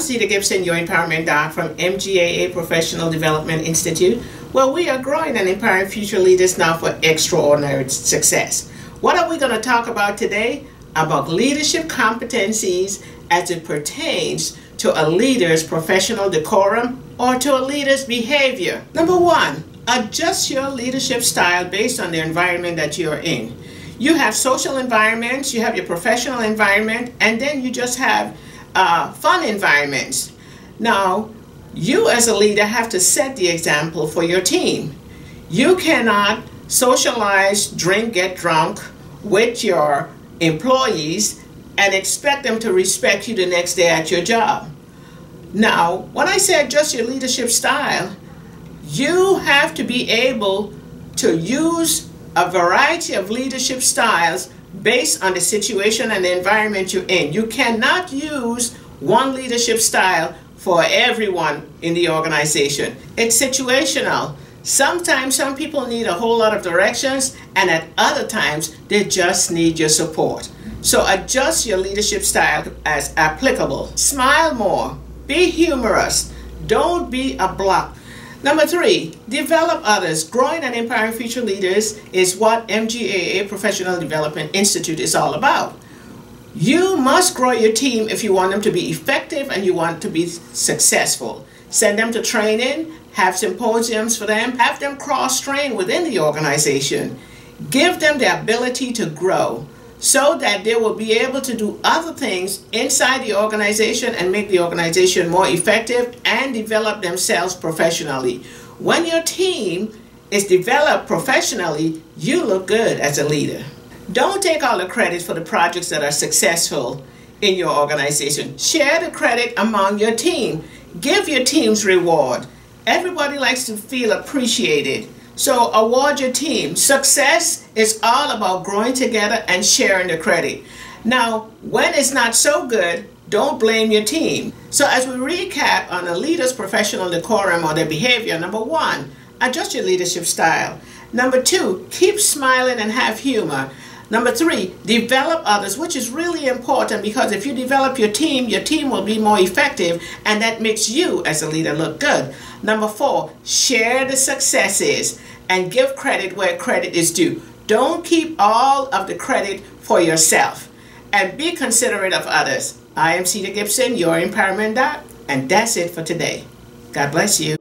Cita Gibson, your empowerment doc from MGAA Professional Development Institute. where we are growing and empowering future leaders now for extraordinary success. What are we going to talk about today? About leadership competencies as it pertains to a leader's professional decorum or to a leader's behavior. Number one, adjust your leadership style based on the environment that you're in. You have social environments, you have your professional environment, and then you just have uh, fun environments. Now, you as a leader have to set the example for your team. You cannot socialize, drink, get drunk with your employees and expect them to respect you the next day at your job. Now, when I say adjust your leadership style, you have to be able to use a variety of leadership styles based on the situation and the environment you're in. You cannot use one leadership style for everyone in the organization. It's situational. Sometimes some people need a whole lot of directions, and at other times, they just need your support. So adjust your leadership style as applicable. Smile more. Be humorous. Don't be a block. Number three, develop others. Growing and empowering future leaders is what MGAA Professional Development Institute is all about. You must grow your team if you want them to be effective and you want to be successful. Send them to training, have symposiums for them, have them cross train within the organization. Give them the ability to grow so that they will be able to do other things inside the organization and make the organization more effective and develop themselves professionally. When your team is developed professionally, you look good as a leader. Don't take all the credit for the projects that are successful in your organization. Share the credit among your team. Give your teams reward. Everybody likes to feel appreciated. So award your team. Success is all about growing together and sharing the credit. Now, when it's not so good, don't blame your team. So as we recap on a leader's professional decorum or their behavior, number one, adjust your leadership style. Number two, keep smiling and have humor. Number three, develop others, which is really important because if you develop your team, your team will be more effective and that makes you as a leader look good. Number four, share the successes and give credit where credit is due. Don't keep all of the credit for yourself and be considerate of others. I am Cita Gibson, your empowerment doc, and that's it for today. God bless you.